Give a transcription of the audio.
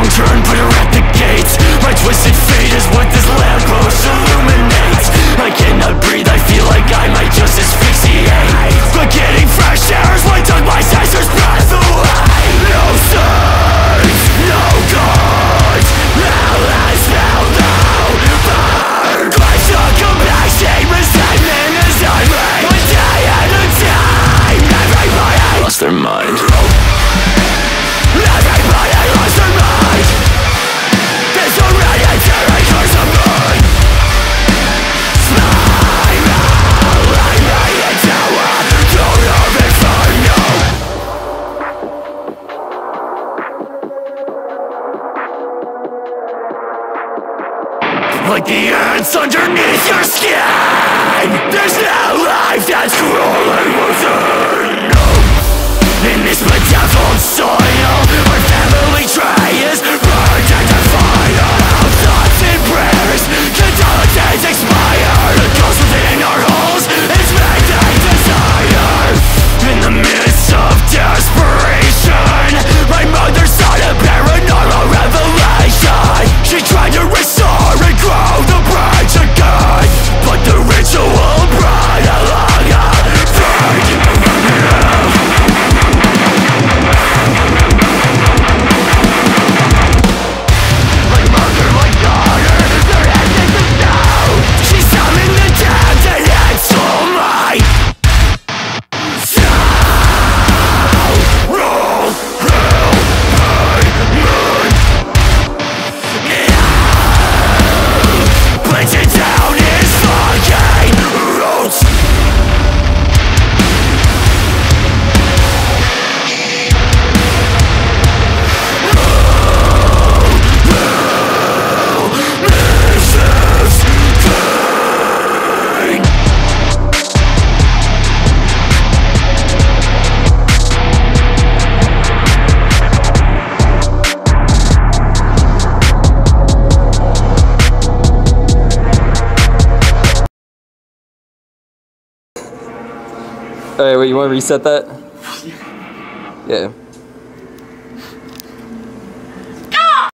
wrong turn, but are at the gates. My twisted fate is what this like the ants underneath your skin. There's no life that's crawling within All right, wait, you want to reset that? Yeah.